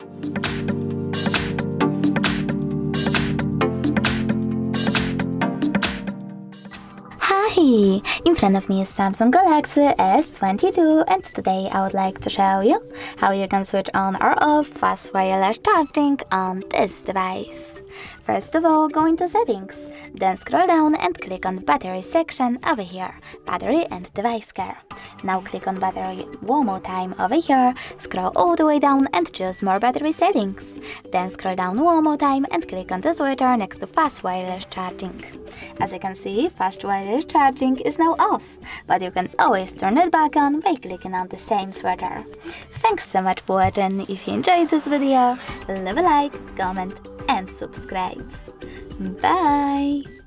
Thank you. Hi! In front of me is Samsung Galaxy S22 and today I would like to show you how you can switch on or off fast wireless charging on this device. First of all, go into settings, then scroll down and click on battery section over here, battery and device care. Now click on battery one more time over here, scroll all the way down and choose more battery settings. Then scroll down one more time and click on the switcher next to fast wireless charging. As you can see, fast wireless charging is now off, but you can always turn it back on by clicking on the same switcher. Thanks so much for watching, if you enjoyed this video, leave a like, comment and subscribe. Bye!